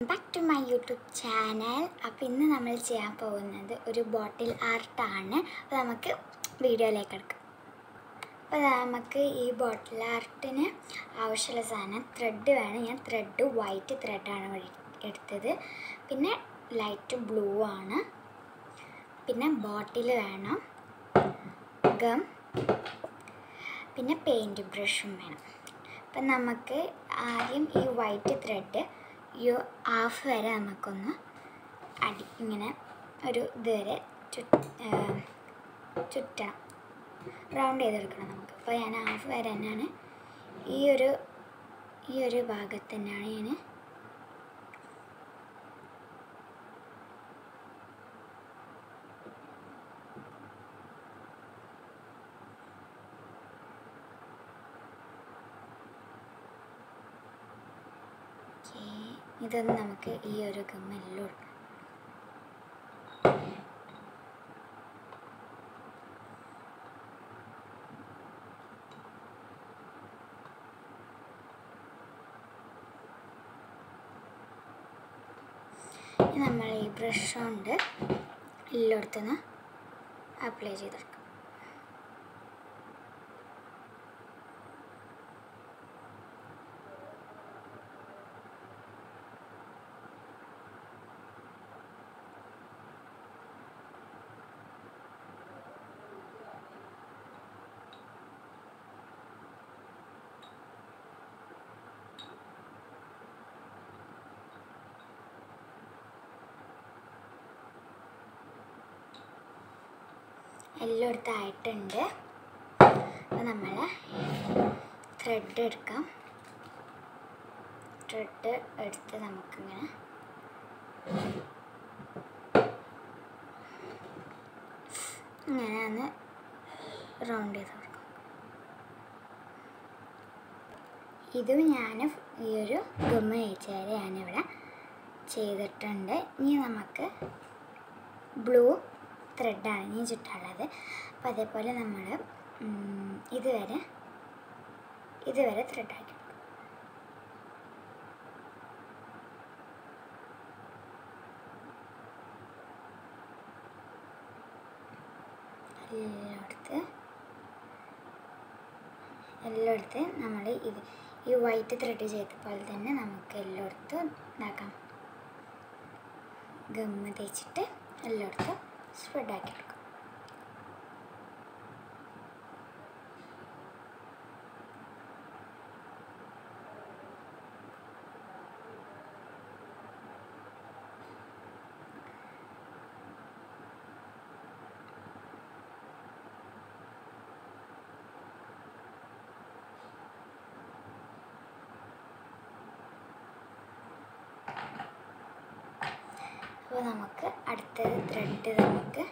Back to my YouTube channel അപ്പോൾ ഇന്ന് നമ്മൾ ചെയ്യാൻ പോകുന്നത് ഒരു ബോട്ടിൽ ആർട്ടാണ് അപ്പോൾ നമുക്ക് വീഡിയോയിലേക്ക് എടുക്കാം അപ്പോൾ നമുക്ക് ഈ ബോട്ടിൽ ആർട്ടിന് ആവശ്യമുള്ള സാധനം ത്രെഡ് വേണം. ഞാൻ ത്രെഡ് വൈറ്റ് ത്രെഡാണ് എടുത്തത്. പിന്നെ ലൈറ്റ് ബ്ലൂ ആണ്. പിന്നെ ബോട്ടിൽ വേണം. ഗം. പിന്നെ പെയിന്റ് ബ്രഷും വേണം. അപ്പം നമുക്ക് ആദ്യം ഈ വൈറ്റ് ത്രെഡ് ഈ ഹാഫ് വരെ നമുക്കൊന്ന് അടി ഇങ്ങനെ ഒരു ഇത് വരെ ചു ചുറ്റണം. റൗണ്ട് ചെയ്തെടുക്കണം നമുക്ക്. അപ്പോൾ ഞാൻ ഹാഫ് വരെ തന്നെയാണ്. ഈ ഒരു ഈ ഒരു ഭാഗത്ത് തന്നെയാണ് ഞാൻ ഓക്കേ. ഇതൊന്ന് നമുക്ക് ഈ ഒരു ഗമ്മെല്ലാം നമ്മൾ ഈ ബ്രഷ് കൊണ്ട് എല്ലായിടത്തുനിന്ന് അപ്ലൈ ചെയ്തെടുക്കാം. എല്ലായിടത്തും ആയിട്ടുണ്ട് അപ്പോൾ നമ്മൾ ത്രെഡ് എടുക്കാം. ത്രെഡ് എടുത്ത് നമുക്കിങ്ങനെ ഇങ്ങനെ ഒന്ന് റൗണ്ട് ചെയ്ത് കൊടുക്കും. ഇതും ഞാൻ ഈ ഒരു ഗമ്മ കഴിച്ചാൽ ഞാനിവിടെ ചെയ്തിട്ടുണ്ട്. ഇനി നമുക്ക് ബ്ലൂ ത്രെഡാണ് ഇനി ചുറ്റാനുള്ളത് അപ്പോൾ അതേപോലെ നമ്മൾ ഇതുവരെ ഇതുവരെ ത്രെഡാക്കി എല്ലായിടത്ത് എല്ലായിടത്ത് നമ്മൾ ഇത് ഈ വൈറ്റ് ത്രെഡ് ചെയ്ത പോലെ തന്നെ നമുക്ക് എല്ലായിടത്തും ഇതാക്കാം. ഗമ്മ തേച്ചിട്ട് എല്ലായിടത്തും സ്പ്രെഡ് ആക്കി അപ്പോൾ നമുക്ക് അടുത്തത് ത്രെഡ് നമുക്ക്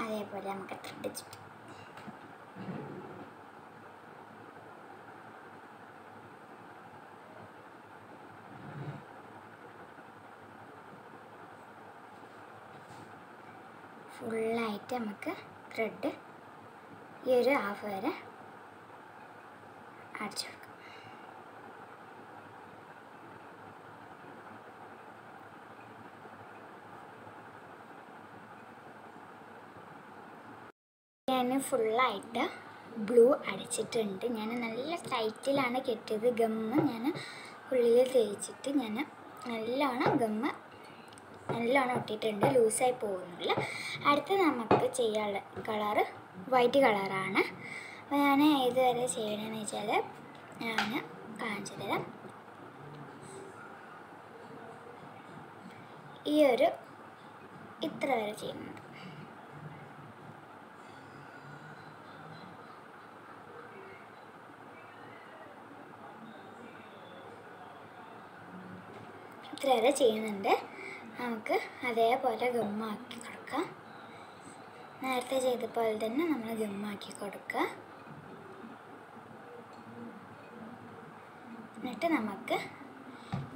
അതേപോലെ നമുക്ക് ത്രെഡ് ചുറ്റും ഫുള്ളായിട്ട് നമുക്ക് ത്രെഡ് ഈ ഒരു ഹാഫ് വരെ അടിച്ചു കൊടുക്കാം ഞാൻ ഫുള്ളായിട്ട് ബ്ലൂ അടിച്ചിട്ടുണ്ട്. ഞാൻ നല്ല ടൈറ്റിലാണ് കെട്ടിയത്. ഗമ്മ് ഞാൻ ഉള്ളിൽ തേച്ചിട്ട് ഞാൻ നല്ലോണം ഗമ്മ് നല്ലോണം ഒട്ടിയിട്ടുണ്ട് ലൂസായി പോകുന്നില്ല. അടുത്ത നമുക്ക് ചെയ്യാനുള്ള കളറ് വൈറ്റ് കളറാണ്. അപ്പോൾ ഞാൻ ഇതുവരെ ചെയ്യണമെന്ന് വെച്ചാൽ ഞാൻ കാണിച്ചു തരാം. ഈ ഒരു ഇത്ര വരെ ചെയ്യുന്നത്. ഇത്ര വരെ ചെയ്യുന്നുണ്ട്. നമുക്ക് അതേപോലെ ഗമ്മാക്കി കൊടുക്കാം. നേരത്തെ ചെയ്ത പോലെ തന്നെ നമ്മൾ ഗമ്മാക്കി കൊടുക്കുക. എന്നിട്ട് നമുക്ക്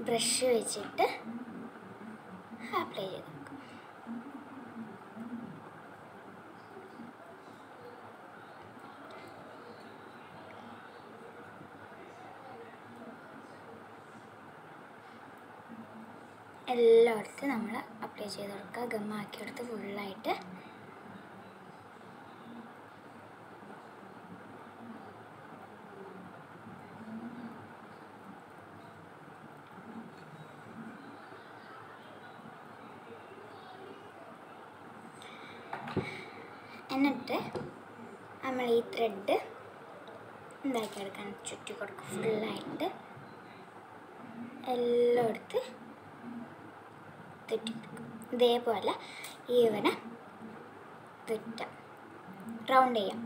ബ്രഷ് വെച്ചിട്ട് അപ്ലൈ ചെയ്ത് കൊടുക്കാം എല്ലായിടത്തും നമ്മൾ അപ്ലൈ ചെയ്ത് കൊടുക്കുക. ഗമ്മാക്കിയെടുത്ത് ഫുള്ളായിട്ട് എന്നിട്ട് നമ്മൾ ഈ ത്രെഡ് എന്താക്കി എടുക്കാൻ ചുറ്റി കൊടുക്കും. ഫുള്ളായിട്ട് എല്ലായിടത്ത് തെറ്റിയെടുക്കും ഇതേപോലെ ഇവനെ തെറ്റാം. റൗണ്ട് ചെയ്യാം.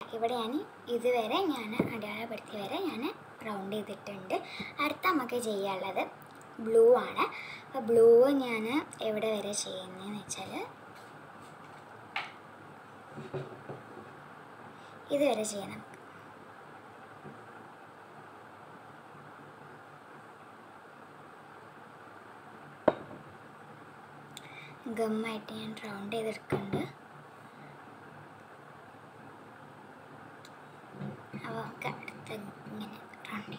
ഇവിടെ ഞാൻ ഇതുവരെ ഞാൻ അടയാളപ്പെടുത്തിയ വരെ ഞാൻ റൗണ്ട് ചെയ്തിട്ടുണ്ട്. അടുത്ത നമുക്ക് ചെയ്യാനുള്ളത് ബ്ലൂ ആണ്. അപ്പോൾ ബ്ലൂ ഞാൻ എവിടെ വരെ ചെയ്യുന്നതെന്ന് വെച്ചാൽ ഇതുവരെ ചെയ്യാം നമുക്ക് ഗമ്മായിട്ട് ഞാൻ റൗണ്ട് ചെയ്തെടുക്കുന്നുണ്ട് അപ്പോൾ നമുക്ക് അടുത്ത ഇങ്ങനെ റൗണ്ട്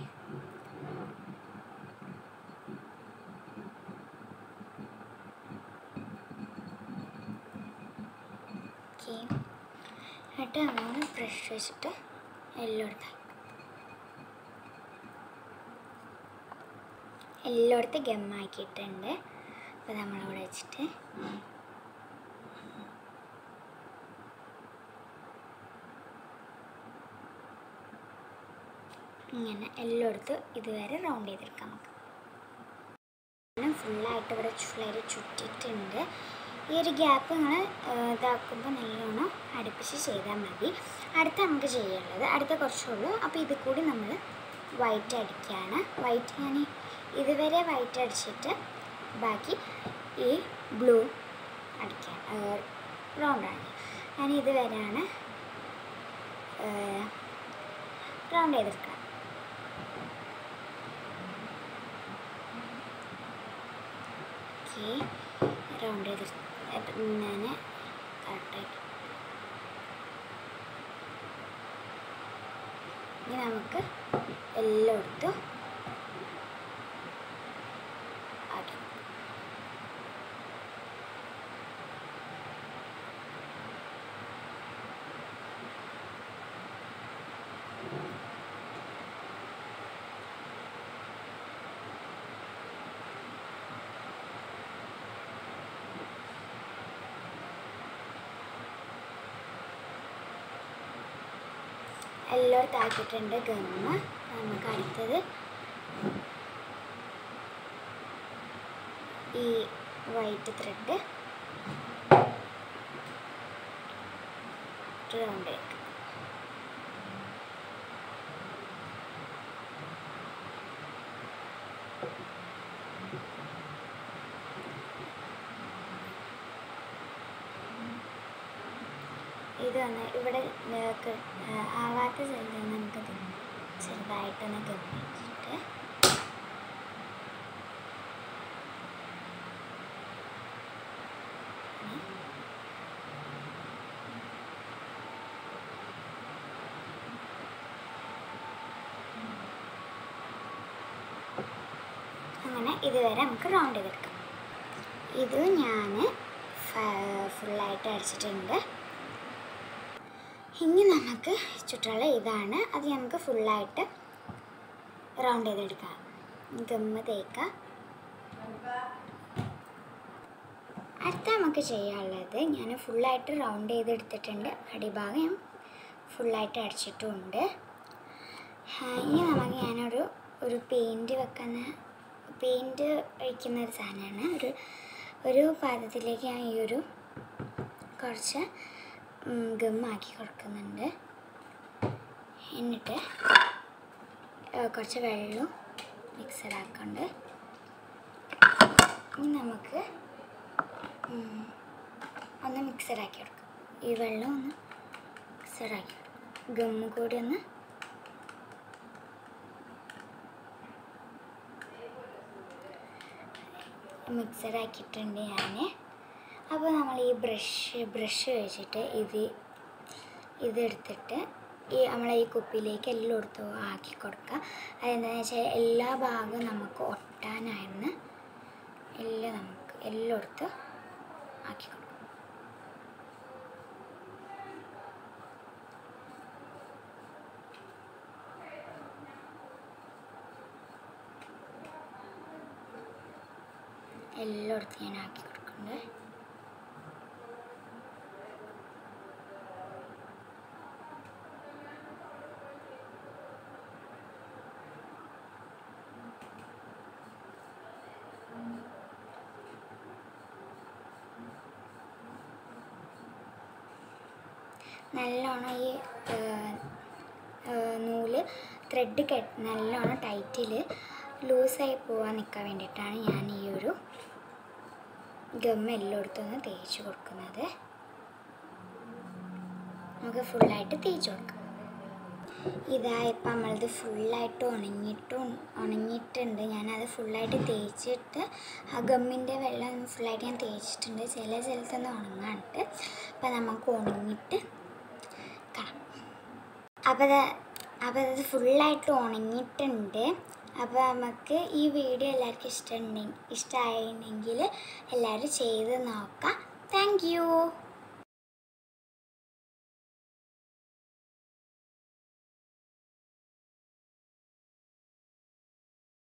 ചെയ്യാം. എന്നിട്ട് നമ്മൾ ബ്രഷ് വെച്ചിട്ട് എല്ലായിടത്തും എല്ലായിടത്തും ഗമ്മാക്കിയിട്ടുണ്ട്. അപ്പോൾ നമ്മളിവിടെ വെച്ചിട്ട് ഇങ്ങനെ എല്ലായിടത്തും ഇതുവരെ റൗണ്ട് ചെയ്തെടുക്കാം നമുക്ക്. ഫുള്ളായിട്ട് ഇവിടെ ചുള്ളേര് ചുറ്റിയിട്ടുണ്ട്. ഈ ഒരു ഗ്യാപ്പ് നിങ്ങൾ ഇതാക്കുമ്പോൾ നല്ലോണം അടുപ്പിച്ച് ചെയ്താൽ മതി. അടുത്ത നമുക്ക് ചെയ്യാനുള്ളത് അടുത്ത കുറച്ചുള്ളൂ അപ്പോൾ ഇത് കൂടി നമ്മൾ വൈറ്റ് അടിക്കുകയാണ്. വൈറ്റ് ഞാൻ ഇതുവരെ വൈറ്റ് അടിച്ചിട്ട് ബാക്കി ഈ ബ്ലൂ അടിക്കാൻ റൗണ്ടാണ് ഞാൻ ഇതുവരെയാണ് റൗണ്ട് ചെയ്തെടുക്കുക ഓക്കെ. റൗണ്ട് ചെയ്ത് ഞാൻ കറക്റ്റായിട്ട് ഇനി നമുക്ക് എല്ലായിടത്തും ആക്കി എല്ലായിടത്തും ആക്കിയിട്ടുണ്ട് ഗമ്മ നമുക്ക് അടുത്തത് ഈ വൈറ്റ് ത്രെഡ് റൗണ്ട് ഇത് വന്ന് ഇവിടെ ആവാത്ത സ്ഥലത്ത് നമുക്കത് ചെറുതായിട്ടൊന്ന് ഗമിച്ചിട്ട് അങ്ങനെ ഇതുവരെ നമുക്ക് റൗണ്ട് ചെയ്തെടുക്കാം. ഇത് ഞാൻ ഫുള്ളായിട്ട് അടിച്ചിട്ടുണ്ട്. ഇനി നമുക്ക് ചുറ്റുള്ള ഇതാണ്. അത് നമുക്ക് ഫുള്ളായിട്ട് റൗണ്ട് ചെയ്തെടുക്കാം. ഗമ്മ തേക്കാം. അടുത്ത നമുക്ക് ചെയ്യാനുള്ളത് ഞാൻ ഫുള്ളായിട്ട് റൗണ്ട് ചെയ്തെടുത്തിട്ടുണ്ട്. അടിഭാഗം ഞാൻ ഫുള്ളായിട്ട് അടിച്ചിട്ടുമുണ്ട് ഇനി നമുക്ക് ഞാനൊരു ഒരു പെയിന്റ് വെക്കുന്ന പെയിന്റ് ഒഴിക്കുന്ന ഒരു സാധനമാണ്. ഒരു ഒരു പാദത്തിലേക്ക് ഞാൻ ഈ ഒരു കുറച്ച് ഗമ്മാക്കി കൊടുക്കുന്നുണ്ട്. എന്നിട്ട് കുറച്ച് വെള്ളവും മിക്സഡാക്കുന്നുണ്ട് ഇനി നമുക്ക് ഒന്ന് മിക്സഡാക്കി കൊടുക്കാം. ഈ വെള്ളം ഒന്ന് മിക്സഡാക്കി ഗമ്മ് കൂടി ഒന്ന് മിക്സഡാക്കിയിട്ടുണ്ട് ഞാൻ അപ്പോൾ നമ്മൾ ഈ ബ്രഷ് ബ്രഷ് വെച്ചിട്ട് ഇത് ഇതെടുത്തിട്ട് ഈ നമ്മളെ ഈ കുപ്പിയിലേക്ക് എല്ലായിടത്തും ആക്കി കൊടുക്കുക. അതെന്താണെന്ന് വെച്ചാൽ എല്ലാ ഭാഗവും നമുക്ക് ഒട്ടാനായിരുന്നു. എല്ലാം നമുക്ക് എല്ലാം എല്ലായിടത്തും ആക്കി കൊടുക്കുക എല്ലായിടത്തും ഞാൻ ആക്കി കൊടുക്കുന്നുണ്ട്. നല്ലോണം ഈ നൂൽ ത്രെഡ് കെട്ട് നല്ലോണം ടൈറ്റിൽ ലൂസായി പോകാൻ നിൽക്കാൻ വേണ്ടിയിട്ടാണ് ഞാൻ ഈ ഒരു ഗം എല്ലായിടത്തുനിന്ന് തേച്ച് കൊടുക്കുന്നത്. നമുക്ക് ഫുള്ളായിട്ട് തേച്ച് കൊടുക്കാം. ഇതാ ഇപ്പം നമ്മളത് ഫുള്ളായിട്ട് ഉണങ്ങിയിട്ടും ഉണങ്ങിയിട്ടുണ്ട്. ഞാനത് ഫുള്ളായിട്ട് തേച്ചിട്ട് ആ ഗമ്മിന്റെ വെള്ളം ഫുള്ളായിട്ട് ഞാൻ തേച്ചിട്ടുണ്ട്. ചില സ്ഥലത്തൊന്നും ഉണങ്ങാണ്ട് അപ്പം നമുക്ക് ഉണങ്ങിയിട്ട് അപ്പോൾ അപ്പോൾ അത് ഫുള്ളായിട്ട് ഉണങ്ങിയിട്ടുണ്ട്. അപ്പോൾ നമുക്ക് ഈ വീഡിയോ എല്ലാവർക്കും ഇഷ്ടമുണ്ടെങ്കിൽ ഇഷ്ടമായിരുന്നെങ്കിൽ എല്ലാവരും ചെയ്ത് നോക്കാം. താങ്ക്